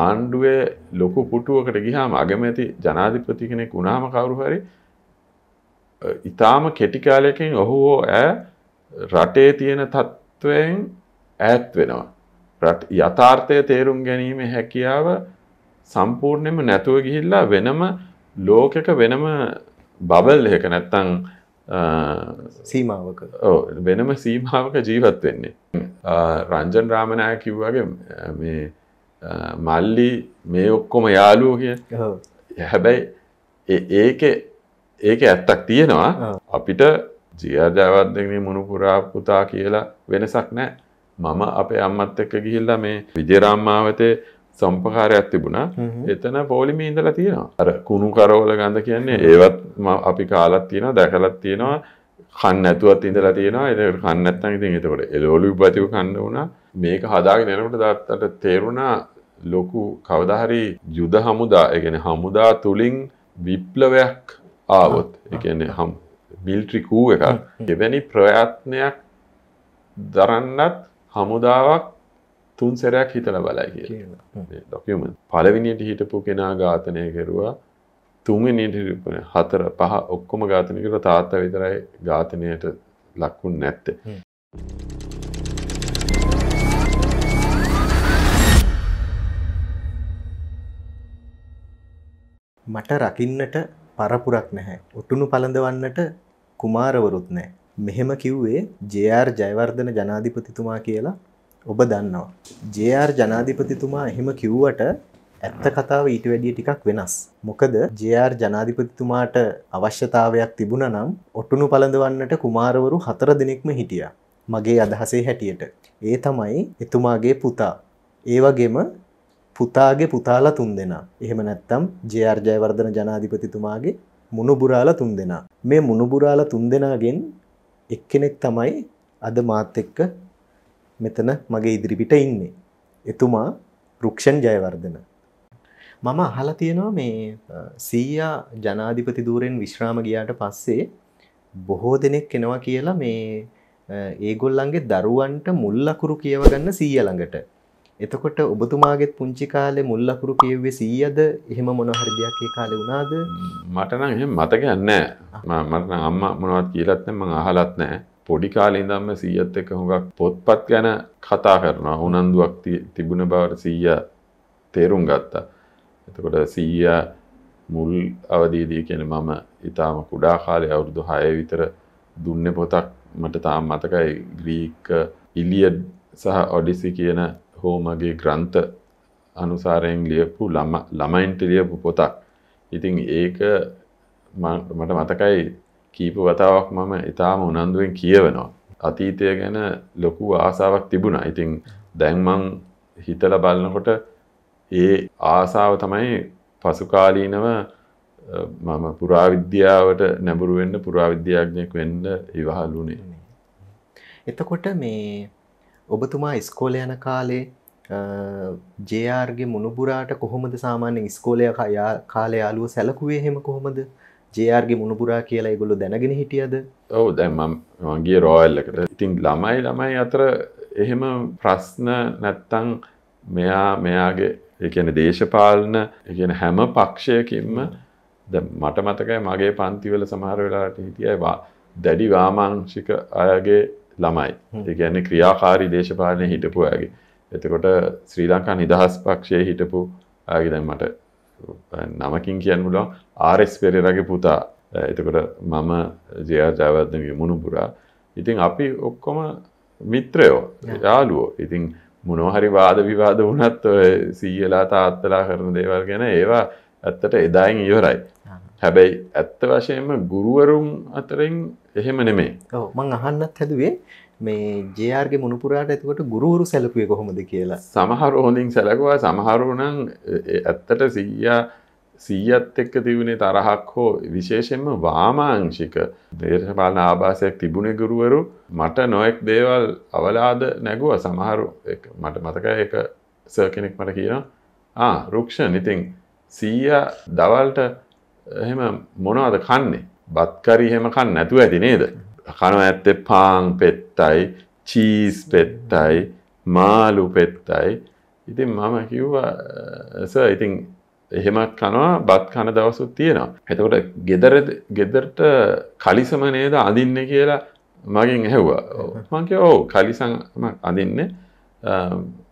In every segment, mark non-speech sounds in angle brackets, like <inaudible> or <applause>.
ආණ්ඩුවේ ලොකු පුටුවකට ගිහාම අගමැති ජනාධිපති කෙනෙක් වුණාම කවුරු හරි ඉතාම කෙටි කාලයකින් ඔහු හෝ ඈ රටේ තියෙන තත්ත්වයෙන් ඈත් වෙනවා. යථාර්ථය තේරුම් ගැනීම හැකියාව සම්පූර්ණයෙන්ම නැතුව ගිහිල්ලා වෙනම ලෝකක වෙනම බබල් එක නැත්තං සීමාවක වෙනම සීමාවක ජීවත් වෙන්නේ. රංජන් රාමණය කිව්වගේ මේ මල්ලි මේ ඔක්කොම යාලුව කිය. හැබැයි ඒක ඒක ඇත්තක් තියෙනවා. අපිට ජියජයවත්දගෙන මුණුපුරා පුතා කියලා වෙනසක් නෑ. මම අපේ අම්මත් එක්ක ගිහිල්ලා මේ විජයරාම්මාවතේ සම්පකාරයක් තිබුණා. එතන පෝලිමේ ඉඳලා තියෙනවා. අර කුණු කරවල ගඳ කියන්නේ ඒවත් අපි කාලත් තියෙනවා දැකලත් තියෙනවා කන්න ඇතුවත් ඉඳලා තියෙනවා. ඒ කන්න නැත්තම් ඉතින් එතකොට එළවලු උපතිව කන්න වුණා. මේක හදාගෙන එනකොට දාත්තට තේරුණා ලොකු කවදා හරි යුද හමුදා කියන්නේ හමුදා තුලින් විප්ලවයක් ආවොත් ඒ කියන්නේ හම් මිලිටරි කූ එකක් එවැනි ප්‍රයත්නයක් දරන්නත් හමුදාවක් තුන් සැරයක් හිතලා බලයි කියලා. ඩොකියුමන්ට් පළවෙනියට හිටපු කෙනා ඝාතනය කරුවා තුන්වෙනියට හිටපු හතර පහ ඔක්කොම ඝාතනය කරුවා. තාත්තා විතරයි ඝාතනයට ලක්ුන් නැත්තේ මට රකින්නට පරපුරක් නැහැ. ඔටුනු පළඳවන්නට කුමාරවරුත් නැහැ. මෙහෙම කිව්වේ ජේ.ආර්. ජයවර්ධන ජනාධිපතිතුමා කියලා ඔබ දන්නවා. ජේ.ආර්. ජනාධිපතිතුමා එහෙම කිව්වට ඇත්ත කතාව ඊට වැඩිය ටිකක් වෙනස්. මොකද ජේ.ආර්. ජනාධිපතිතුමාට අවශ්‍යතාවයක් තිබුණා නම් ඔටුනු පළඳවන්නට කුමාරවරු හතර දෙනෙක්ම හිටියා. මගේ අදහසේ හැටියට. ඒ තමයි එතුමාගේ පුතා. ඒ වගේම පුතාගේ පුතාලා තුන් දෙනා. එහෙම නැත්තම් ජේ.ආර්. ජයවර්ධන ජනාධිපතිතුමාගේ මුණුබුරාලා තුන් දෙනා. මේ මුණුබුරාලා තුන් දෙනාගෙන් එක්කෙනෙක් තමයි අද මාත් එක්ක මෙතන මගේ ඉදිරිපිට ඉන්නේ. එතුමා රුක්ෂන් ජයවර්ධන. මම අහලා තියෙනවා මේ සීයා ජනාධිපති ධූරෙන් විශ්‍රාම ගියාට පස්සේ බොහෝ දෙනෙක් එනවා කියලා මේ ඒගොල්ලන්ගේ දරුවන්ට මුල් ලකුරු කියව ගන්න සීයා ළඟට. එතකොට ඔබතුමාගෙත් පුංචි කාලේ මුල් ලකුරු කියෙව්වේ 100ද එහෙම මොන හරි දෙයක් ඒ කාලේ වුණාද? මට නම් එහෙම මතකයක් නැහැ. මට නම් අම්මා මොනවද කියලාත් නැහැ මම අහලත් නැහැ. පොඩි කාලේ ඉඳන්ම 100ත් එක්ක හුඟක් පොත්පත් ගැන කතා කරනවා. උනන්දුවක් තිබුණ බවට 100 තේරුම් ගත්තා. එතකොට 100 මුල් අවදීදී කියන්නේ මම ඊටාම කුඩා කාලේ අවුරුදු 6 විතර දුන්නේ පොතක් මට තාම මතකයි. ග්‍රීක ඉලියඩ් සහ ඔඩිසි කියන හෝ මගේ ග්‍රන්ථ අනුසාරයෙන් ලියපු ළමයින්ට ලියපු පොතක්. ඉතින් ඒක මට මතකයි කීප වතාවක් මම ඉතාම උනන්දුවෙන් කියවනවා. අතීතය ගැන ලොකු ආසාවක් තිබුණා. ඉතින් දැන් මං හිතලා බලනකොට ඒ ආසාව තමයි පසුකාලීනව මම පුරාවිද්‍යාවට නැඹුරු වෙන්න පුරාවිද්‍යාඥයෙක් වෙන්න ඉවහල් වුණේ. එතකොට මේ ඔබතුමා ඉස්කෝල යන කාලේ ජයාර්ගේ මුණුපුරාට කොහොමද සාමාන්‍යෙන් ඉස්කෝලය කාලය යාලුව සැලකුවේ? හෙම කොහොමද? ජයාර්ගේ මුණුපුරා කියලා ගොලු දැනගෙන හිටියද? ඔවු දැම්මම් වගේ රෝයල්ලකට ඉතින් ළමයි ළමයි අතර එහෙම ප්‍රශ්න නැත්තං මෙයා මෙයාගේ එකන දේශපාලන එකන හැම පක්ෂයකින්ම මට මතකයි මගේ පන්තිවල සමහර වෙලාට හිටියවා දැඩි වාමාංශික අයගේ ළමයි. ඒගැන්නේ ක්‍රියාකාරී දේශපාලනය හිටපු ඇගේ එතකොට ශ්‍රී ලංකා නිදහස් පක්ෂය හිටපු ආගේ දැන් මට නමකින් කියන්න පුළුවන් ආරෙස් පෙරේරගේ පුතා. එතකොට මම ජයා ජයවර්ධනගේ මුණුපුරා ඉතින් අපි ඔක්කොම මිත්‍රයෝ යාළුවෝ. ඉතින් මොනොහරි වාද විවාද වුණත් සීයලා තාත්තලා කරන දේවල් ගැන ඒවා ඇත්තට එදායින් ඉවරයි හැබැයි ඇත්ත වශයෙන්ම ගුරුවරුන් අතරින් එහෙම නෙමේ මං අහන්නත් හැදුවේ මේ ජයාර්ගේ මුණපුරාට ඇතුකට ගුරුවරු සැලකුවේ කොහොමද කියලා? සමහරු හොඳින් සැලකුවා සමහරුනං ඇත්තට සීයා සීයත් එක්ක තිබුණේ තරහක් හෝ විශේෂෙන්ම වාමාංශික දේශපාලන ආභාසයක් තිබුණේ ගුරුවරු මට නොයෙක් දේවල් අවලාද නැගුව. සමහරු මට මතක එක සර් කෙනෙක් මට කියනවා ආ රුක්ෂණ ඉතින් සීයා දවල්ට එහෙම මොනවද කන්නේ? බත්කරි එහෙම කන්න නැතුව ඇති නේද? කන ඇත්තේ පාං පෙත්තයි චීස් පෙත්තයි මාලු පෙත්තයි. ඉතින් මම කිව්වාස ඉතින් එහෙමත් කනවා බත් කන දවසුත් තියෙනවා. එතකොට ගෙදර ගෙදරට කලිසම නේද අඳින්න කියලා මගින් ඇහැව්වා මංක ඕ කලිසං අඳින්න.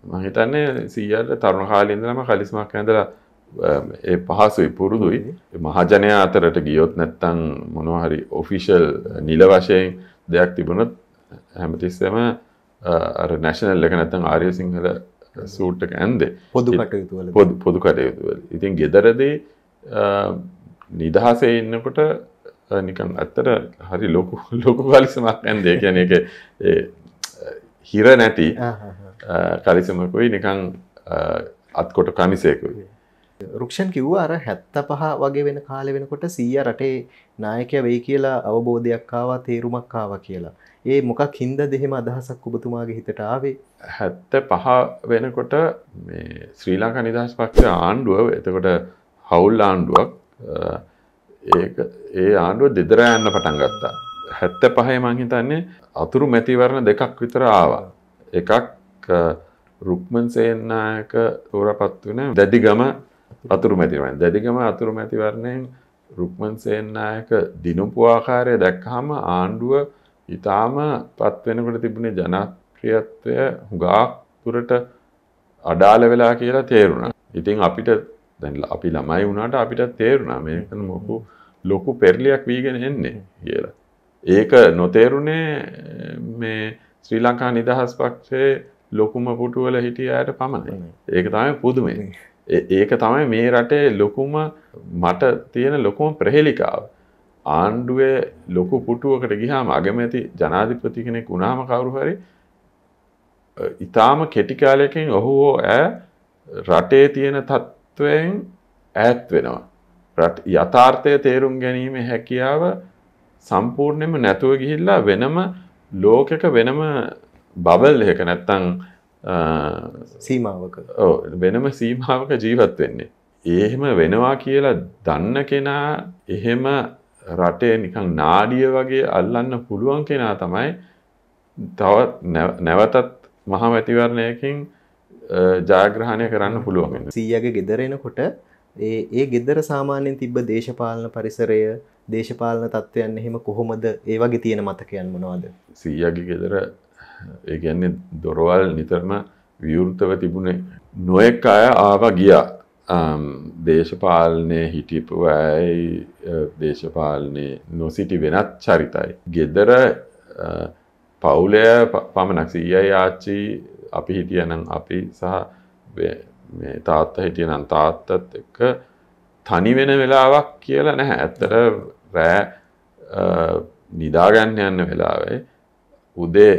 මහිතන්නේ සීයට තරුණ කාලින්දලම කලිස්මක් ඇඳලා ඒ පහසුයි පුරුදුයි. මහජනය අතරට ගියොත් නැත්තං මොනහරි ඔෆිෂල් නිල වශයෙන් දෙයක් තිබුණොත් හැමතිස්සම නැශනල් එක නැත්තං ආර්ය සිංහල සූට්ක ඇන්දේ. පොදු පොදු පොදු කටයුතුවල ඉතින් ගෙදරදී නිදහසේ ඉන්නකොට නිකන් ඇත්තට හරි ලොකු ලොකු කලිසමක් ඇන්දේ. කියන එක හිර නැති කලිසමකුයි නිකං අත්කොට කමිසයකුයි රුක්ෂන් කිව්ව අර හැත්ත පහ වගේ වෙන කාලෙ වෙනකොට සීය රටේ නායකය වෙයි කියලා අවබෝධයක් ආවා තේරුමක් ආවා කියලා. ඒ මොකක් හින්ද දෙහෙම අදහසක් ඔබතුමාගේ හිතට ආවේ? හැත්ත පහ වෙනකොට මේ ශ්‍රී ලංකා නිදහස් පක්ෂ ආණ්ඩුව එතකොට හවුල් ආණ්ඩුවක් ඒ ආණ්ඩුව දෙදර යන්න පටන් ගත්තා. හැත්ත පහය මං හිතන්නේ අතුරු මැතිවරණ දෙකක් විතර ආවා. එකක් රුක්මන් සේනායක තෝරපත් වන දැඩිගම අතුරු මැතිවරණ දැඩිගම අතුරු මැතිවරණයෙන් රුක්මන් සේනායක දිනුපු ආකාරය දැක්කහම ආණ්ඩුව ඉතාම පත් වෙනකොට තිබුණේ ජනක්‍රියත්වය හුඟාක් තුරට අඩාල වෙලා කියලා තේරුණා. ඉතින් අපිට දැන් අපි ළමයි වුණාට අපිට තේරුණා මේකන මොකු ලොකු පෙරලියක් වීගෙන එන්නේ කියලා. ඒක නොතේරුණේ මේ ශ්‍රී ලංකා නිදහස් පක්ෂයේ ලොකුම පුටුවල හිටිය අයට පමණයි. ඒක තමයි පුදුමේ. ඒක තමයි මේ රටේ ලොකුම මට තියෙන ලොකුම ප්‍රහෙලිකාව. ආණ්ඩුවේ ලොකු පුටුවකට ගිහාම අගමැති ජනාධිපති කෙනෙක් වුණාම කවුරු හරි ඉතාම කෙටි කාලයකින් ඔහු හෝ ඈ රටේ තියෙන තත්ත්වයෙන් ඈත් වෙනවා. යථාර්ථය තේරුම් ගැනීම හැකියාව සම්පූර්ණයෙන්ම නැතුව ගිහිල්ලා වෙනම ලෝකක වෙනම බබල් එක නැත්තං සීමාවක. වෙනම සීමාවක ජීවත් වෙන්නේ. එහෙම වෙනවා කියලා දන්න කෙනා එහෙම රටේ නිකං නාඩිය වගේ අල්ලන්න පුළුවන් කෙනා තමයි තවත් නැවතත් මහමැතිවරණයකින් ජයග්‍රහණය කරන්න පුළුවන් සීයගේ ගෙදරෙනකොට ඒ ගෙදර සාමාන්‍යයෙන් තිබ්බ දේශපාලන පරිසරය දේශපාලන තත්ත්වයන් එහෙම කොහොමද? ඒ වගේ තියෙන මතකයන් මොනවද? සීයගේ ගෙදර ඒ කියන්නේ දොරවල් නිතරම විවෘතව තිබුණේ. නොයෙක් අය ආව ගියා. දේශපාලනය හිටිපු ඇයි දේශපාලනය නොසිටි වෙනත් චරිතයි. ගෙදර පවුලය පමණක් සීයයි ආච්චි අපි හිටියනම් අපි සහ තාත්ත හිටිය නම් තාත්තත් එක්ක තනි වෙන වෙලාවක් කියලා නැහැ. ඇත්තට රෑ නිදාගන්න යන්න වෙලාවේ උදේ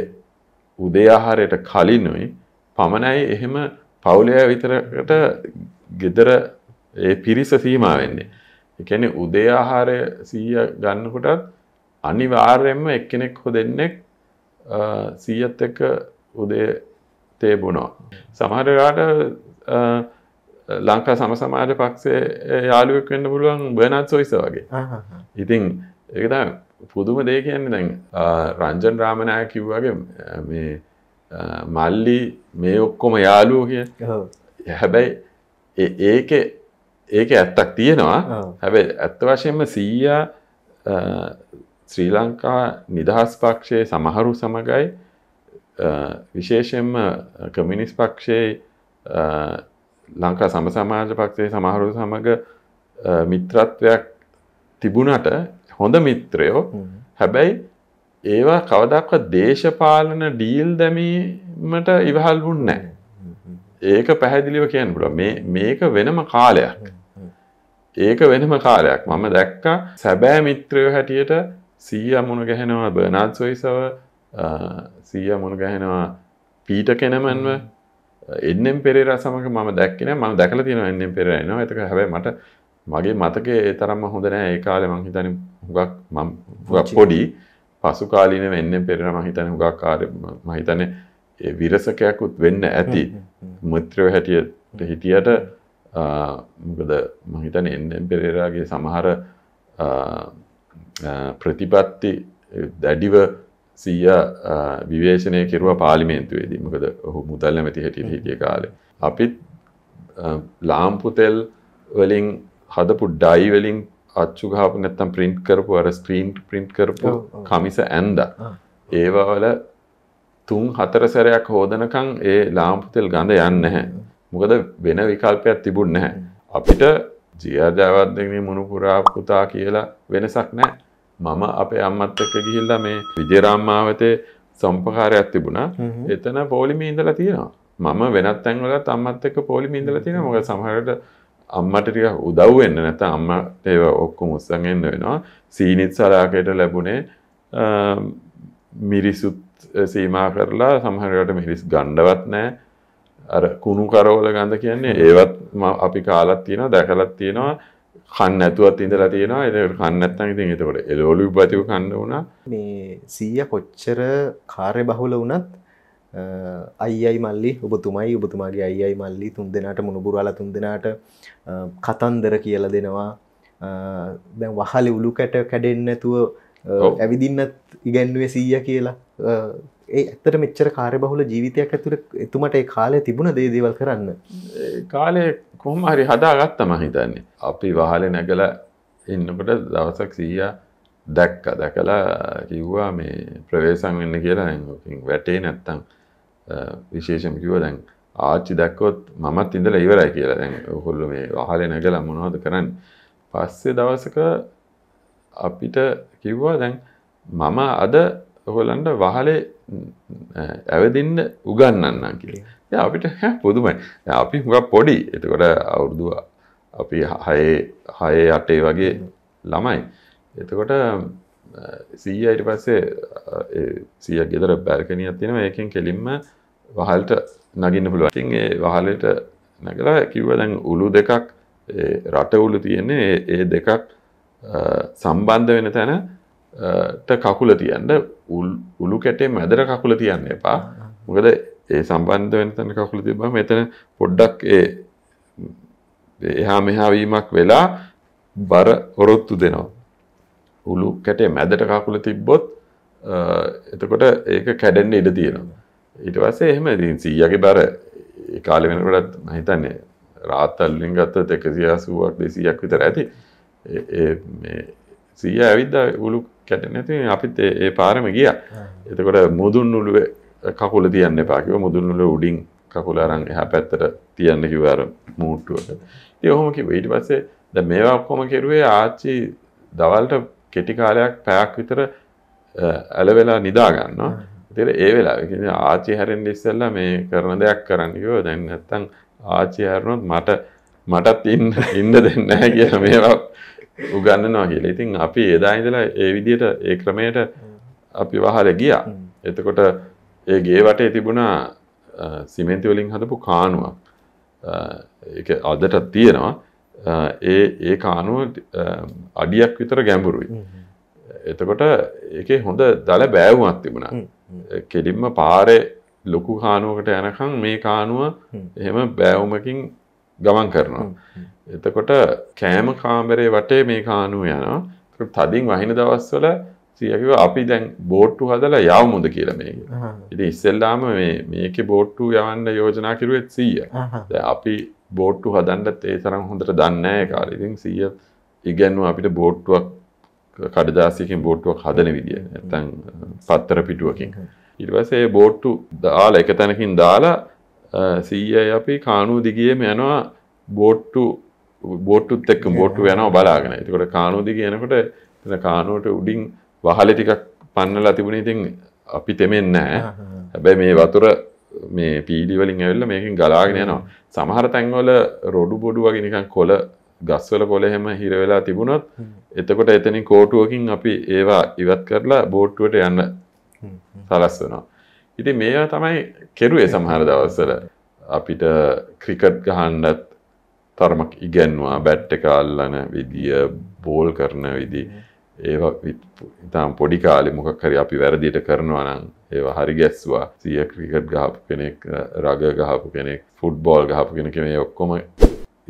උදේ ආහාරයට කලිනුයි පමණයි එහෙම පවුලය විතරකට ගෙදර ඒ පිරිස සීමා වෙන්නේ. එකැනෙ උදේ ආහාරය සීය ගන්නකොටත් අනිවාර්යෙන්ම එක්කෙනෙක් හො දෙන්නෙක් සීයත් එක්ක උදේ තේබුණා. සමහරලාට ලංකා සම සමාජ පක්ෂේ යාළුවෙක් වෙන්න පුළුවන් බනත් සොයිස වගේ. ඉතින් ඒකතා පුදුම දේ කියන්නේ දැන් රංජන් රාමණය කිව්වගේ මේ මල්ලි මේ ඔක්කොම යාළුවෝ කිය හැබැයි ඒක ඒක ඇත්තක් තියෙනවා. හැබැයි ඇත්ත වශයෙන්ම සීයා ශ්‍රී ලංකා නිදහස් පක්ෂයේ සමහරු සමගයි විශේෂයෙන්ම කමිනිස් පක්ෂයේ ලංකා සම සමාජ පක්ෂයේ සමහරු සමඟ මිත්‍රත්වයක් තිබුණට හොඳ මිත්‍රයෝ. හැබැයි ඒවා කවදක්ව දේශපාලන ඩීල් දැමීමට ඉවහල් වුන්නෑ. ඒක පැහැදිලිව කියන්න පුළ මේක වෙනම කාලයක්. ඒක වෙනම කාලයක්. මම දැක්ක සැබෑ මිත්‍රයෝ හැටියට සීය මුණ ගැහෙනවා බර්නාත් සොයිසව සීය මුණ ගැහෙනවා පීට කෙනමන්ව. එන්නම් පෙරේර සමක ම දැක්කන ම දැකල තියෙන එන්නම් පෙරෙනවා ඇතක හැබයි මට මගේ මතක තරම්ම හොඳනෑ ඒ කාලෙ මංහිතන හුගක් මම් පොඩි පසු කාලීන වෙන්න පෙරෙන මහිතන හුගක් කාර මහිතන විරසකයක්කුත් වෙන්න ඇති මුත්‍රව හැටියට හිටියට මොකද මහිතන එන්නම් පෙරේරාගේ සමහර ප්‍රතිපත්ති දැඩිව සීය විවේශනය කෙරුව පාලිමේන්තුවේදී මොකද ඔහු මුදල් නැමැති හැටියට හිටිය කාලේ. අපිත් ලාම්පුතෙල් වලින් හදපු ඩයි වලින් අච්චු ගහපු නැත්තම් ප්‍රින්ට් කරපු අර ස්ක්‍රීන් ප්‍රින්ට් කරපු කමිස ඇන්ද ඒවවල තුන් හතර සැරයක් හෝදනකං ඒ ලාම්පුතෙල් ගඳ යන්න නැහැ. මොකද වෙන විකල්පයක් තිබුණ නැහැ. අපිට ජියජාවත්දගේ මුණුපුරා පුතා කියලා වෙනසක් නෑ මම අපේ අම්මත් එක්ක ගිහිල්ලා මේ විජේරාම්මාවතේ සම්පකාරයක් තිබුණා. එතන පෝලිමේ ඉඳලා තියෙනවා. මම වෙනත් තැන්වලත් අම්මත් එක්ක පෝලිමේ ඉඳලා තියෙනවා. මොකද සමහරට අම්මට ටික උදව් වෙන්න නැත්නම් අම්මට ඒව ඔක්කොම උස්සන් එන්න වෙනවා. සීනිත් සලාකයට ලැබුණේ මිරිසුත් සීමා කරලා සමහරකට මිරිස් ගණ්ඩවත් නෑ අර කුණු කරවල ගඳ කියන්නේ ඒවත් අපි කාලත් තියෙනවා දැකලත් තියෙනවා. කන්න ඇතුවත් ඉඳලා තියෙනවා. එතකොට කන්න නැත්නම් ඉතින් එතකොට එළවලු බතිව කන්න වුණා මේ සීය කොච්චර කාර්ය බහුල වුණත් අයියි මල්ලි ඔබතුමයි ඔබතුමාගේ අයියි මල්ලි තුන් දෙනාට මුණුබුරාල තුන් දෙනාට කතන්දර කියල දෙනවා. දැන් වහලි උළු කැට කැඩෙන්නැතුව ඇවිදින්නත් ඉගැන්ුවේ සීය කියලා. ඒ ඇත්තට මෙච්චර කාර්ය බහුල ජීවිතයක් ඇතුර එතුමට ඒ කාලය තිබුණ දේදේවල් කරන්න. කාලය කොහොම හරි හදාගත්තම හිතන්නේ. අපි වහල නැගල ඉන්නකොට දවසක් සීයා දැක්ක. දැකලා කිව්වා මේ ප්‍රවේශන් වෙන්න කියලා. වැටේ නැත්තම් විශේෂම කිව දැන් ආච්චි දැක්කොත් මමත් ඉඳල ඉවරයි කියලා. දැන් ඔහොල්ල මේ වහල නැගල මොනවද කරන්න? පස්සේ දවසක අපිට කිව්වා දැන් මම අද ඔහොලන්ට වහලේ ඇවදින්න උගන්නන්නම් කියලා. අපිට පුදුමයි. අපි හුඟක් පොඩි. එතකොට අවුරුදු අපි හයේ හයේ අටේ වගේ ළමයි. එතකොට සීයට පස්සේ සිය ගෙදර බැල්කනියක් තියෙනවා. ඒකෙන් කෙලින්ම වහල්ට නගින්න පුළුවන්. ඒ වහලට නැගලා කිව්ව දැන් උළු දෙකක් රට උළු තියෙන්නේ ඒ දෙකක් සම්බන්ධ වෙන තැන කකුල තියන්න. උළු කැටේ මැදර කකුල තියන්න එපා. මොකද ඒ සම්බන්ධ වෙන තැන කකුල තිබ්බම මෙතන පොඩ්ඩක් ඒ එහා මෙහාවීමක් වෙලා බර ඔරොත්තු දෙනවා. උළු කැටේ මැදට කකුල තිබ්බොත් එතකොට ඒක කැඩෙන්න ඉඩ තියෙනවා. ඊට පස්සේ එහෙම ඉතින් 100ගේ බර ඒ කාලේ වෙනකොටත් මම හිතන්නේ රාත්තල් වලින් ගත්තොත් 180ක් 200ක් විතර ඇති. ඒ මේ 100 ඇවිද්දා උළු කැඩෙන්නේ නැති අපිත් ඒ පාරම ගියා. එතකොට මුදුන් උළුවේ කකුල තියන්න එපාකිව මුදුන්නුල උඩින් කකුල අරන් එහා පැත්තට තියන්න කිවර මූට්ටුවක ඒ ඔහොම කිව ඊට පස්සේ ද මේවා ඔක්කොම කෙරුවේ ආච්චි දවල්ට කෙටි කාලයක් පැයක් විතර ඇලවෙලා නිදාගන්නවා තිර ඒ වෙලා ආචි හැරෙන් ඉස්සල්ල මේ කරන දෙයක් කරන්නකෝ දැන් නැත්තං ආචි හැරනොත් මට මටත් ඉන්න ඉන්න දෙන්න කිය මේවා උගන්නනවා කියලා. ඉතින් අපි එදා ඉඳලා ඒ විදියට ඒ ක්‍රමයට අපි වහල ගියා. එතකොට ඒ ගේ වටේ තිබුණා සිමෙන්ති වලින් හදපු කානුවක්. ඒක අදටත් තියෙනවා. ඒ ඒ කානුව අඩියක් විතර ගැඹුරුයි. එතකොට ඒකේ හොඳ දළ බෑවුමක් තිබුණා. කෙලින්ම පාරේ ලොකු කානුවකට යනකම් මේ කානුව එහෙම බෑවුමකින් ගමන් කරනවා. එතකොට කෑම කාමරේ වටේ මේ කානුව යනවා. තදින් වහින දවස්වල සියකිව අපි දැන් බෝට්ටු හදලා යවමුද කියලා මේක. ඉතින් ඉස්සෙල්ලාම මේ මේකේ බෝට්ටු යවන්න යෝජනා කරුවෙත් 100. දැන් අපි බෝට්ටු හදන්නත් ඒ තරම් හොඳට දන්නේ කාලේ. ඉතින් 100 ඉගෙනුවා අපිට බෝට්ටුවක් කඩදාසියකින් බෝට්ටුවක් හදන විදිය. නැත්තම් පත්තර පිටුවකින්. පස්සේ බෝට්ටු දාලා එක තැනකින් දාලා 100යි අපි කාණුව දිගියම යනවා බෝට්ටු බෝට්ටුත් එක්ක බෝට්ටු යනවා බලාගෙන. ඒකට කාණුව දිගේ යනකොට කාණුවට උඩින් වහල ටිකක් පන්නලා තිබුණ ඉතින් අපි තෙමෙන් නෑ හැබැයි මේ වතුර මේ පීඩි වලින් ඇවිල්ලා මේකෙන් ගලාගෙන යනවා සමහර තැන්වල රොඩු බොඩු වගේ නිකන් කොළ ගස්වල කොළ හැම හිර වෙලා තිබුණොත් එතකොට එතනින් කෝටුවකින් අපි ඒවා ඉවත් කරලා බෝට්ටුවට යන්න සලස්වනවා ඉතින් මේවා තමයි කෙරුවේ සමහර දවස්වල. අපිට ක්‍රිකට් ගහන්නත් තරමක් ඉගැන්වා බැට් එක අල්ලන විදිය බෝල් කරන විදි ඒවා ඉතාම් පොඩි කාලෙ මොකක් හරි අපි වැරදිට කරනවා නම් ඒවා හරි ගැස්වා. සිය ක්‍රිකට් ගහපු කෙනෙක් රග ගහපු කෙනෙක් ෆුට්බෝල් ගහපු කෙනෙක මේ ඔක්කොම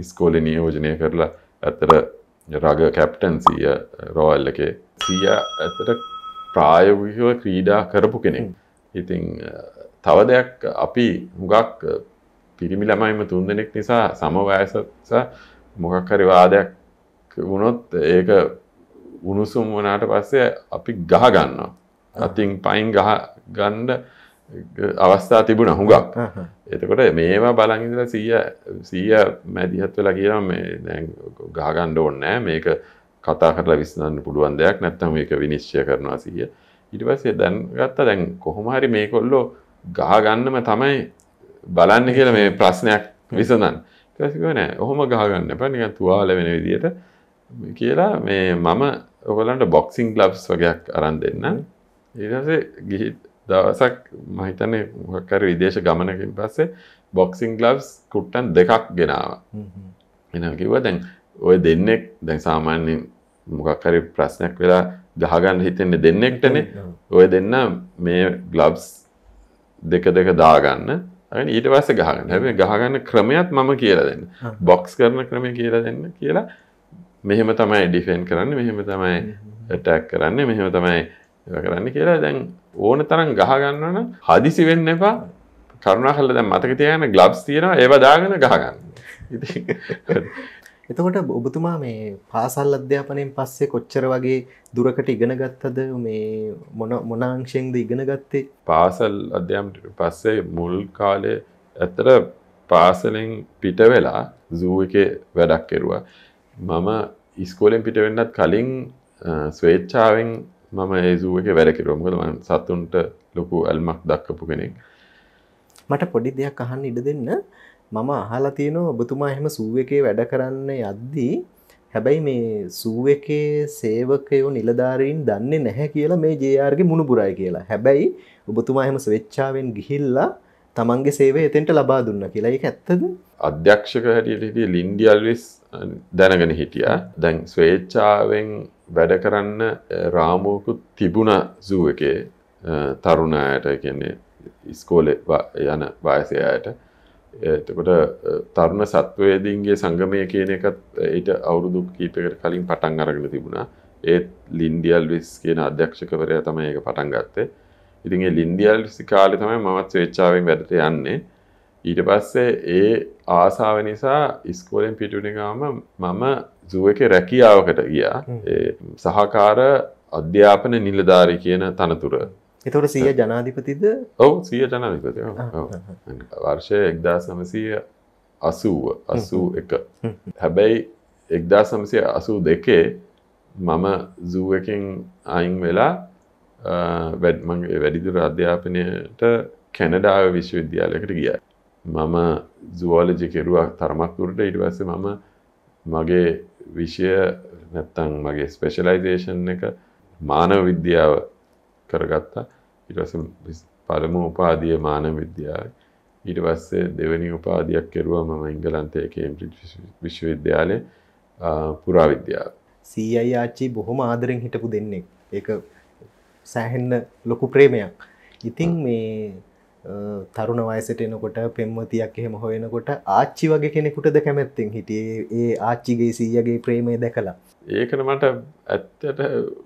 ඉස්කෝලෙ නියෝජනය කරලා ඇත්තට රග කැප්ටන් සිය රෝල් එකේ. සිය ඇතට ප්‍රායෝගිකව ක්‍රීඩා කරපු කෙනෙක්. ඉතිං තව දෙයක් අපි හුඟක් පිරිමි ළමයිම තුන් දෙනෙක් නිසා සමවයස මොකක් හරි වාදයක් වුණොත් ඒක උණුසුම් වනාට පස්සේ අපි ගහ ගන්නවා. අතින් පයින් ගහ ගණ්ඩ අවස්ථා තිබුණ හුඟක්. එතකොට මේවා බලංඉදල සීය සීය මැදිහත් වෙලා කියනම් මේ ගහගණ්ඩ ඕන්නෑ මේක කතා කරලා විස්නන්න පුළුවන් දෙයක්. නැත්තම මේක විනිශ්චය කරනවා සීය. ඉට පස්සේ දැන් ගත්තා. දැන් කොහොමහරි මේ කොල්ලෝ ගහගන්නම තමයි බලන්න කියල මේ ප්‍රශ්නයක් විසඳන් කසික නෑ ඔහොම ගහගන්න එප. නික තුවාල වෙන විදියට කියලා මේ මම ඔගලන්ට බොක්සිං ලබ්ස් වගේයක් අරන් දෙන්න ඒසේ ගිහි දවසක් මහිතන මොකර විදේශ ගමනකින් පස්සේ බොක්සිං ලබ්ස් කුට්ටන් දෙකක් ගෙනාව. එන කිව දැන් ඔය දෙන්නෙක් දැන් සාමාන්‍යෙන් මොකක්හරි ප්‍රශ්නයක් වෙලා ගහගන්න හිතෙන්නේ දෙන්නෙක්ටන. ඔය දෙන්න මේ ගලබ්ස් දෙක දෙක දාගන්න. ඊට පස්ස ගහගන්න. හැබේ ගහගන්න ක්‍රමයක් මම කියලා දෙන්න. බොක්ස් කරන ක්‍රමය කියලා දෙන්න කියලා. මෙහෙම තමයි ඩිෆෙන් කරන්න. මෙහෙම තමයි ටැක් කරන්න. මෙහෙම තමයි කරන්න කියලා. දැන් ඕන තරම් ගහගන්නවන හදිසි වෙන්න එපා. කරුණා කල්ල දැන් මතක තියන ග්ලබ්ස් තියෙනවා. ඒව දාගෙන ගහගන්න <laughs> එතකොට ඔබතුමා මේ පාසල් අධ්‍යාපනයෙන් පස්සේ කොච්චර වගේ දුරකට ඉගෙන ගත්තද? මේ මොන මොනාංශයෙන්ද ඉගෙන ගත්තේ? පාසල් අධ්‍යාපනයට පස්සේ මුල් කාලේ ඇත්තට පාසලෙන් පිට වෙලා සූ එකේ වැඩක් කෙරුවා. මම ඉස්කෝලෙන් පිට වෙන්නත් කලින් ස්වේච්ඡාවෙන් මම ඒසුව එක වැඩ කිරුවමකද ම සත්තුන්ට ලොකු ඇල්මක් දක්කපු කෙනෙක්. මට පොඩි දෙයක් අහන්න ඉඩ දෙන්න. මම අහලා තියෙනවා ඔබතුමා එහෙම සූ එකේ වැඩ කරන්න යද්දී හැබැයි මේ සූ එකේ සේවකයෝ නිලධාරීන් දන්නේ නැහැ කියලා මේ ජයාර්ගේ මුණුපුරයි කියලා. හැබැයි ඔබතුමා එහෙම ස්වෙච්චාවෙන් ගිහිල්ලා තමන්ගේ සේවය එතෙන්ට ලබා දුන්න කියලා. එක ඇත්තද? අධ්‍යක්ෂක හැටියට හිටිය ලින්ඩියල්විස් දැනගෙන හිටිය. දැන් ස්වේච්චාවෙන් වැඩ කරන්න රාමෝකුත් තිබුණ සූ එකේ තරුණයට කියන්නේ ඉස්කෝලෙ යන වායසයායට එතකොට තරුණ සත්වයදීන්ගේ සංගමය කියන එකත් ඊට අවුරුදු කීපකට කලින් පටන් අරගෙන තිබුණා. ඒත් ලින්ඩියල් විස් කියන අධ්‍යක්ෂකවරය තමයි ඒක පටන් ගත්තේ. ඉතින් ලින්ඩියල් විසි කාලෙ තමයි මමත් ස්වේච්චාවෙන් වැඩට යන්නේ. ඊට පස්සේ ඒ ආසාාව නිසා ඉස්කෝලෙන් පිටුනිගාම මම සුව එක රැකියාවකට ගියා. සහකාර අධ්‍යාපන නිලධාරි කියන තනතුර. එතොට සිය ජනාධිපතිද? ඔවු සිය ජනාධිපති වර්ෂය එක්දා සමසය අසුව අසූ එක. හැබැයි එක්දා සමසය අසූ දෙකේ මම සූ එකින් අයින් වෙලා වැඩමගේ වැඩිදුර අධ්‍යාපනයට කැනඩාව විශ්වවිද්‍යාලයකට ගිය. මම සුවෝලජි කෙරුවා තරමක් තුරට ඉටවස්ස මම මගේ විෂය නැත්තං මගේ ස්පෙශලයිසේෂන් එක මානව විද්‍යාව කරගත්තා. ඉටස පළමු උපාදිය මානව විද්‍යාව ඊට පස්සේ දෙවැනි උපාධයක් කෙරුව මම ඉංගලන්තය කේම්බ්‍රි විශ්වවිද්‍යාලය පුරා විද්‍යාව සීයි ආච්චි බොහොම ආදරෙන් හිටපු දෙන්නෙක්. ඒක සෑහෙන්න ලොකු ප්‍රේමයක්. ඉතින් මේ තරුණ වයසට එනකොට පෙම්මතියක් එහෙම හොයනකොට ආච්චි වගේ කෙනෙකුටද කැමැත්තෙන් හිටියේ? ඒ ආච්චිගේ සීයගේ ප්‍රේමය දැකලා. ඒකන මට ඇත්තට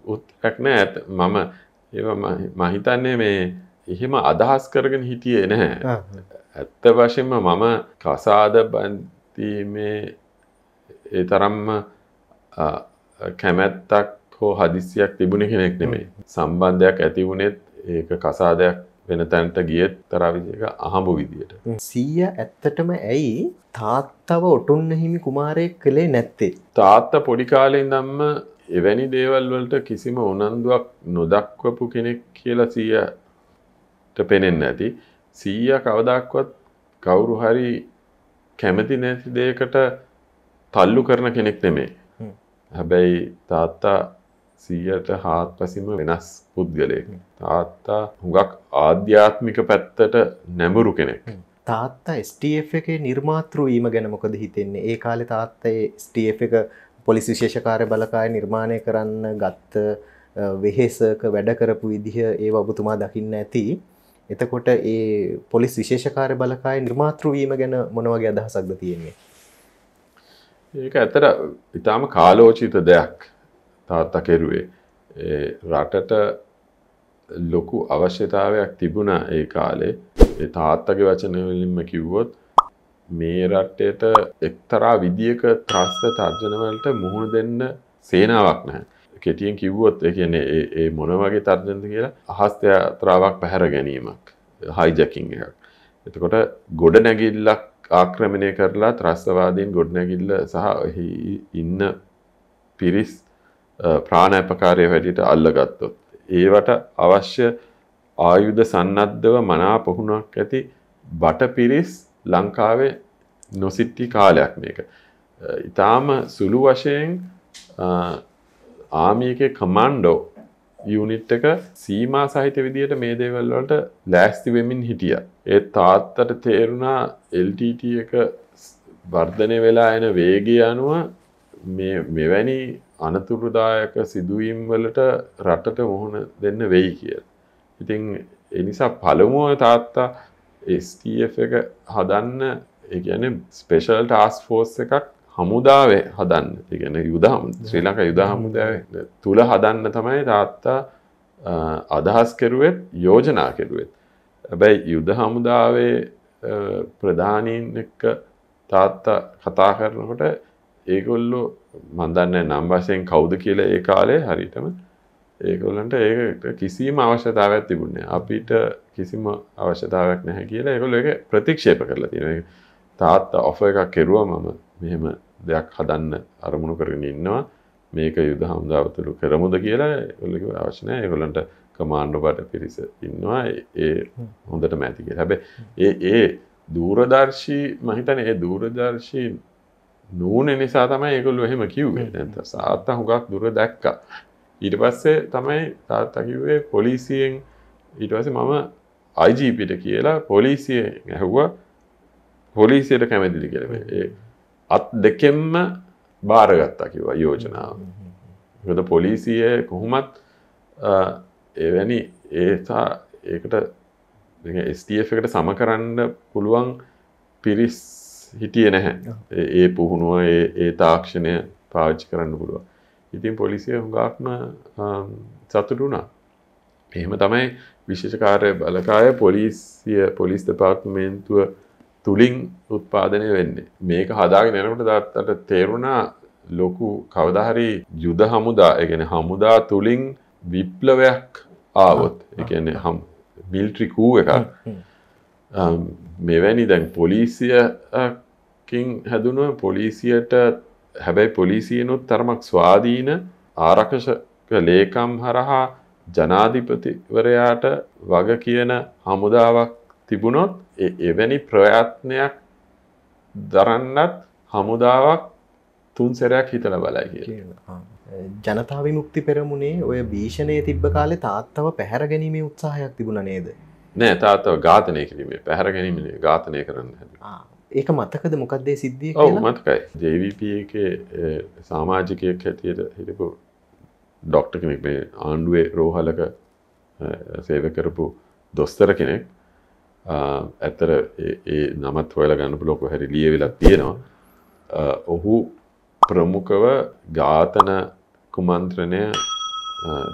උත්රක්නෑ ඇත මම ඒ මහිතන්නේ මේ එහෙම අදහස් කරගෙන හිටියේ නැහැ. ඇත්ත වශයෙන්ම මම කසාද බන්තීමේ ඒ තරම්ම කැමැත්තක් හෝ හදිසියක් තිබුණ කෙනෙක් නෙමේ සම්බන්ධයක් ඇති වුණෙත් ඒක කසාදයක් වෙන තැන්ට ගියත් තරවිදික අහඹු විදියට. සීය ඇත්තටම ඇයි තාත්තව ඔටුන්න හිමි කුමාරයෙක් කළේ නැත්තේ. තාත්ත පොඩිකාලෙන් දම්ම එවැනි දේවල් වලට කිසිම උනන්දුවක් නොදක්වපු කෙනෙක් කියලා සීයට පෙනෙන් ඇති. සීය කවදක්වත් කවුරු හරි කැමති නැති දෙයකට තල්ලු කරන කෙනෙක් නෙමේ. හැබැයි තාත්තා සීයට හාත් පසිම වෙනස් පුද්ගලයෙක්. තාත්තා හුඟක් ආධ්‍යාත්මික පැත්තට නැඹුරු කෙනෙක්. තාත්තා ස්ටF එක නිර්මාතෘවීම ගැන මොකද හිතෙන්නේ? ඒ කාලෙ තාත්තයි ස්ටF එක පොලිස් විශේෂකාරය බලකාය නිර්මාණය කරන්න ගත්ත වෙහෙසක වැඩ කරපු විදිහ ඒ ඔබතුමා දකින්න ඇති. එතකොට ඒ පොලිස් විශේෂකාරය බලකාය නිර්මාතෘවීම ගැන මොනවගේ අදහසක්ද තියෙන්නේ? ඒක ඇතට ඉතාම කාලෝචිත දෙයක් තාත්තා කෙරුවේ රටට ලොකු අවශ්‍යතාවයක් තිබුණ ඒ කාලේ. ඒ තාත්තගේ වචනවලින්ම කිව්වොත් මේ රට්ටයට එක්තරා විදිියක ත්‍රස්ත තර්ජනවලට මුහුණ දෙන්න සේනාවක් නැහැ. කෙටියෙන් කිව්වොත් කියන්නේ ඒ මොන වගේ තර්ජනද කියලා අහස්තයාත්‍රාවක් පැහැර ගැනීමක් හයිජකින් එකක් එතකොට ගොඩ නැගිල්ලක් ආක්‍රමණය කරලා ත්‍රස්තවාදයෙන් ගොඩනැගිල්ල සහ ඉන්න පිරිස් ප්‍රාණඇපකාරය වැඩිට අල්ලගත්තොත්. ඒවට අවශ්‍ය ආයුධ සන්නද්ධව මනා පොහුණක් ඇති බට පිරිස් ලංකාවේ නොසිට්ටි කාලයක් මේක. ඉතාම සුළු වශයෙන් ආමියක කමන්්ඩෝ යුනිට් එක සීමා සහිත විදියට මේ දේවල් වලට ලෑස්ති වෙමින් හිටිය. ඒ තාත්තට තේරුණා LTT එක වර්ධනය වෙලා එන වේගය අනුව මෙවැනි අනතුරුදායක සිදුවීම් වලට රටට මුහුණ දෙන්න වෙයි කිය. ඉතින් එනිසා පළමුුව තාත්තා ස්TF එක හදන්න ඒගැන ස්පේෂල් ටාස් ෆෝස් එකක් හමුදාවේ හදන්න තිගෙන යුද ශ්‍රී ලංක යුද හමුදාව තුළ හදන්න තමයි තාත්තා අදහස් කෙරුවෙත් යෝජනා කෙරුවෙත් හැබැයි යුද හමුදාවේ ප්‍රධානීන් එක්ක තාත්තා කතා කරනකොට ඒගොල්ලු මන්දන්න නම් වශයෙන් කවුද කියල ඒ කාලේ හරිටම ඒගොල්ලන්ට ඒ කිසිම අවශ්‍යතාවක් තිබුණේ අපිට කිසිම අවශ්‍යතාවක් නැහැ කියලා ඒගොල්ල එක ප්‍රතික්ෂේප කරලා තියෙන තාත්තා ඔෆ එකක් කෙරුව මම. මෙහෙම දෙයක් හදන්න අරමුණු කරගෙන ඉන්නවා. මේක යුද හමුදාවතුළු කරමුද කියලා ඔල්ලක අවශ්නය ඒගොලන්ට කමාණ්ඩු බට පිරිස ඉන්නවා. ඒ හොඳට මැතික හැබැ ඒ ඒ දූරදර්ශී මහිතන ඒ දූරදර්ශී නූන නිසා තමයි ඒකොල්ලු එහෙම කිව්වේ. නැත සාත්ත හුඟක් දුර දැක්ක. ඊට පස්සේ තමයි තාත්තකිවේ පොලිසියෙන් ඊටවස මම අයිජීපිට කියලා පොලිසිය ඇහුව පොලිසියට කැමැදිලි කරේ ඒ අත් දෙකෙන්ම භාරගත්තා කිවා යෝජනාව. ගොද පොලිසිය කොහොමත් එවැනි ඒතා ඒකට ස්ටF එකට සම කරන්න පුළුවන් පිරිස් හිටිය නැහැ. ඒ පුහුණුව ඒ තාක්ෂණය පාච්චි කරන්න පුළුව. ඉතින් පොලිසිය හුඟක්ම සතුටුනා. එහෙම තමයි විශේෂකාරය බලකාය පොලිසිය පොලිස් දෙපාර්තමේන්තුව තුළින් උත්පාදනය වෙන්නේ. මේක හදාගෙන යනකොට දත්තට තේරුණා ලොකු කවදහරි යුද හමුදා එකන හමුදා තුළින් විප්ලවයක් ආවොත් එකන හම් මිල්ට්‍රිකූ එකක්. මෙවැනි දැන් පොලිසියකින් හැදුනුව පොලිසියට හැබැයි පොලිසියනුත් තරමක් ස්වාධීන ආරකෂක ලේකම් හරහා ජනාධිපතිවරයාට වග කියන හමුදාවක් තිබුණොත් එවැනි ප්‍රයත්නයක් දරන්නත් හමුදාවක් තුන් සැරයක් හිතල බලයි කිය ජනතා විමුක්ති පෙරමුණේ ඔය භීෂණය තිබ්බ කාලේ තාත්තව පැහැර ගැනීමේ උත්සාහයක් තිබුණ නේද? නෑ තාත්තව ඝාතනය කිරීමේ පැහැර ගැනීම ඝාතනය කරන්න ඒක මතකද? මොකක්දේ සිද්ධිය මතකයි. ජවිප එක සාමාජිකයක් හැටියට හිටපු ඩොක්ට කෙනෙක් මේ ආණ්ඩුවේ රෝහලක සේව කරපු දොස්තර කෙනෙක් ඇත්තර ඒ නමත් හොයල ගන්න ලොක හැරි ලිය වෙලක් තියෙනවා ඔහු ප්‍රමුඛව ඝාතන කුමන්ත්‍රණය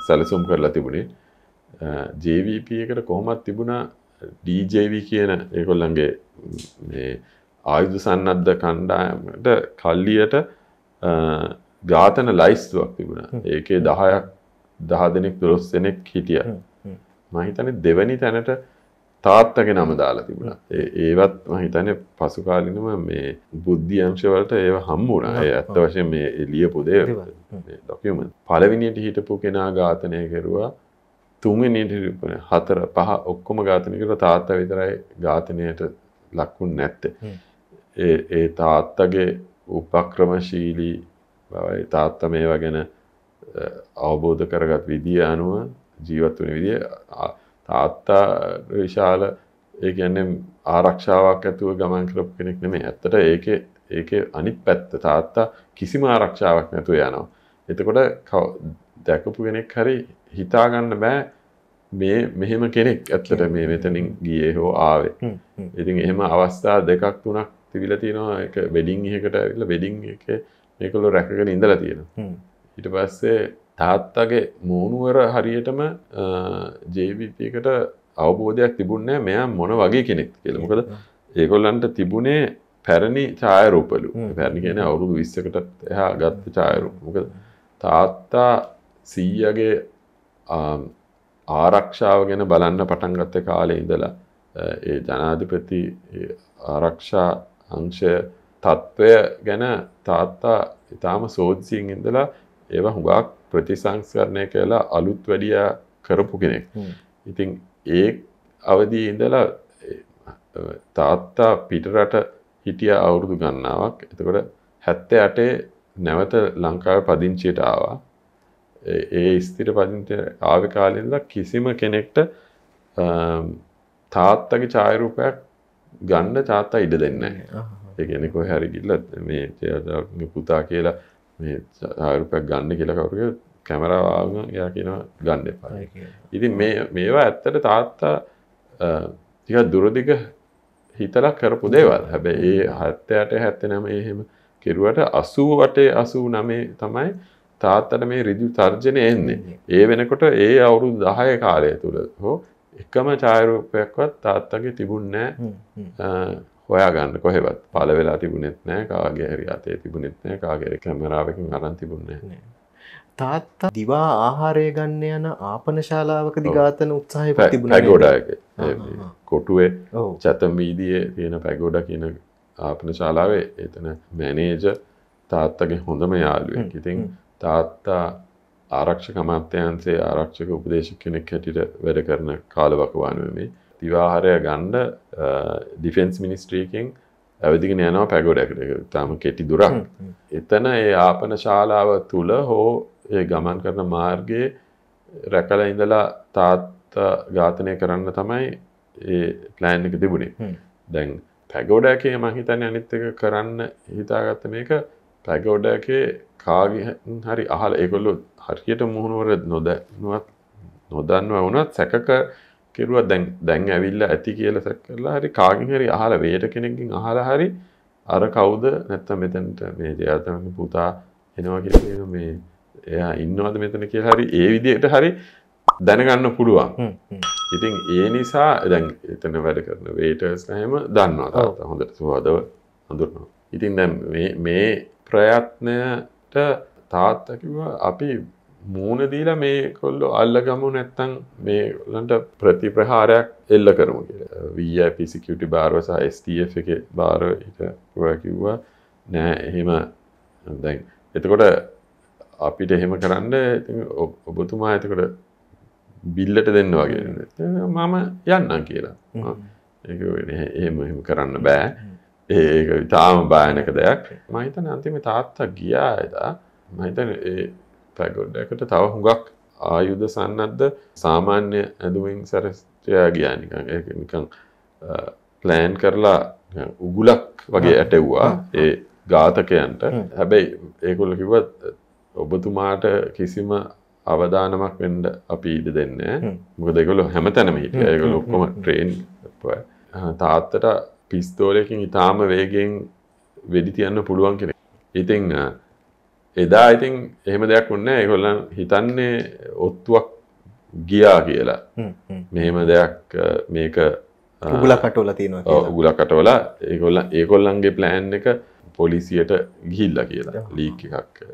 සැලසුම් කරලා තිබුණේ. ජවිප එකට කොහොමත් තිබුණා ඩජව කියන ඒකොල්ලන්ගේ ආයුධ සන්නද්ධ කණ්ඩායමට කල්ලියට ගාතන ලයිස්තුවක් තිබුණ. ඒකේ දහයක් දහ දෙනෙක් දොළොස් දෙනෙක් හිටිය. මහිතන දෙවැනි තැනට තාත්තගේ නම දාලා තිබුණා. ඒවත් මහිතන පසුකාලිනම මේ බුද්ධියංශවලට ඒ හම්බුණ ඒ ඇත්ත වශයෙන් මේ ලියපු දේ ඩොකම පලවිනිට හිටපු කෙනා ඝාතනය කෙරවා. තුන්ගෙනට හතර පහ ඔක්කොම ඝාතනය කර තාත්ත විතරයි ඝාතනයට ලක්වුන් නැත්ත ඒ තාත්තගේ උපක්‍රමශීලී බවයි තාත්ත මේවා ගැන අවබෝධ කරගත් විදිිය අනුව ජීවත් වන විදිිය තාත්තා විශාල ඒ ගැන්නම් ආරක්ෂාවක් ඇතුව ගමන් කරපු කෙනෙක් නෙමේ ඇත්තට ඒක ඒක අනිත් පැත්ත තාත්තා කිසිම ආරක්ෂාවක් නැතුව යනවා. එතකොට දැකපු කෙනෙක් හරි හිතාගන්න බෑ මේ මෙහෙම කෙනෙක් ඇත්තට මේ මෙතනින් ගියේ හෝ ආවේ. ඉතින් එහෙම අවස්ථා දෙකක් තුනක් තිබිලා තියෙනවා එක වෙඩින් එකකට ඇවිල්ලා වෙඩින් එකේ මේගොල්ලෝ රැකගෙන ඉඳලා තියෙනවා. ඊට පස්සේ තාත්තගේ මූුණුවර හරියටම ජේවිපකට අවබෝධයක් තිබුණෑ මෙයා මොන වගේ කෙනෙක් කියලමකද ඒගොල්ලන්ට තිබුණේ පැරණි චායරූපලු පැරණි කියෙන අවුරුදු විස්සකට එහා ගත්ත චායරු මොකද තාත්තා සීයගේ ආරක්ෂාව ගැන බලන්න පටන්ගත්ත කාලය ඉඳලා ඒ ජනාධිපති ආරක්ෂා අංශය තත්ත්වය ගැන තාත්තා ඉතාම සෝදසියෙන් ඉඳලා ඒව හුඟක් ප්‍රතිසංස්කරණය කියලා අලුත් වැඩිය කරපු කෙනෙක්. ඉතින් ඒ අවදී ඉඳලා තාත්තා පිටරට හිටිය අවුරුදු ගන්නාවක් එතකොට හැත්ත අටේ නැවත ලංකාව පදිංචියට ආවා. ඒ ස්තිර පදිංච ආව කාලෙන්ද කිසිම කෙනෙක්ට තාත්තගේ චායරූපයක් ගණ්ඩ තාත්තා ඉඩ දෙන්න ඒගෙනෙකො හැරිගිල්ල මේ පුතා කියලා මේ චායරුපයක් ගන්න කියලා කවරුක කැමරවාග යා කියනවා ගන්න එපා. ඉතින් මේවා ඇත්තට තාත්තා තික දුරදිග හිතලක් කරපු දේවල්. හැබැයි ඒ හත්තයට හැත්තනම එහෙම කෙරුවට අසූ වටේ අසූ නමේ තමයි තාත්තට මේ රිදු තර්ජනය එන්නේ. ඒ වෙනකොට ඒ අවුරුදු දහය කාලය තුළ හෝ එකම චායරූපයක්වත් තාත්තගේ තිබුන්නෑ හොයා ගන්න කොහෙවත්. පල වෙලා තිබුණෙත් නෑ කාගේ හරි අතේ තිබුණෙත් නෑ කාගෙර කැමරාවකින් අරන් තිබුණේ තාත්තා දිවා ආහාරය ගන්න යන ආපන ශාලාවක දිගාතන උත්සාහ පැගෝඩායක කොටුවේ චතම් වීදිය තියෙන පැගෝඩ කියන ආපන ශාලාවේ එතන මැනේජ තාත්තගේ හොඳම යාළුවෙන් ඉතින් තාත්තා ආරක්ෂක අමාත්‍යන්සේ ආරක්ෂක උපදේශ කෙනෙක් හැටිට වැඩ කරන කාලවකවානුවමේ තිවාහරය ගණ්ඩ ඩිෆෙන්ස් මිනිස්ට්‍රීකින් ඇවදිගෙන යනවා පැගොඩැකට තාම කෙටි දුරක්. එතන ඒ ආපන ශාලාව තුළ හෝ ඒ ගමන් කරන මාර්ගයේ රැකල ඉඳලා තාත්ත ඝාතනය කරන්න තමයි ඒ ප්ලෑන් එක තිබුණේ. දැන් පැගෝඩෑකේ මහිතන අනිත්තක කරන්න හිතාගත්ත මේක පැගෝඩෑකේ කාග හරි අහල ඒකොල්ලු හරියට මුහුණුවර නොදැනුවත් නොදන්ව වුණත් සැකක කෙරුව. දැන් ඇවිල්ල ඇති කියල සැක් කරලා හරි කාගින් හරි අහල වේට කෙනෙකින් අහල හරි අර කවුද? නැත්ත මෙතැන්ට මේ ජයතම පුතා එනවා කිය මේ එයා ඉන්නවද මෙතන කිය හරි ඒ විදියට හරි දැනගන්න පුළුවන්. ඉතින් ඒ නිසා දැන් එතන වැඩ කරන වේටර්ස් හැම දන්නවා හොඳට සුවාදව හඳුරනවා ඉතින් දැන් මේ ප්‍රයත්නයට තාත්තකිව අපි මූුණ දීලා මේ කොල්ලො අල්ලගමු නැත්තං මේලන්ට ප්‍රතිප්‍රහාරයක් එල්ල කරමු කිය පිසිකටි භාරවස ස්ටF එක භාර කිව්වා නෑ එහෙම දැන් එතකොට අපිට එහෙම කරන්න ඔබතුමා ඇතකොට බිල්ලට දෙන්න වගේ. මම යන්නම් කියලා. එහෙම එහෙම කරන්න බෑ ඒක තාම භායනක දෙයක්. මහිතන අන්තිම තාත්තා ගියා එදා. මහිතන පැගොඩ්ඩකට තව හුඟක් ආයුධ සන්නද්ද සාමාන්‍ය ඇදුවෙන් සැරස්ටයා ගියානිකන් නිකං ප්ලෑන් කරලා උගුලක් වගේ ඇටෙව්වා ඒ ඝාතකයන්ට. හැබැයි ඒකොල්ල කිවත් ඔබතුමාට කිසිම අවධානමක් වෙන්ඩ අපි ඉඩ දෙන්න මොක දෙකොළු හැම. තැනම හිට ඒකොල ඔක්කොම ට්‍රේන් තාත්තට පිස්තෝලයකින් ඉතාම වේගෙන් වෙඩි තියන්න පුළුවන් කෙනෙ ඉතිං එදා ඉතින් එහෙම දෙයක් වන්න ඒකොල්ලන් හිතන්නේ ඔත්තුවක් ගියා කියලා. මෙහෙම දෙයක් මේක උගුල කටෝල තියෙනවා උගුල කටවල ඒකොල්ල ඒකොල්ලන්ගේ ප්ලෑන් එක පොලිසියට ගිහිල්ල කියලා. ලීක් එකක්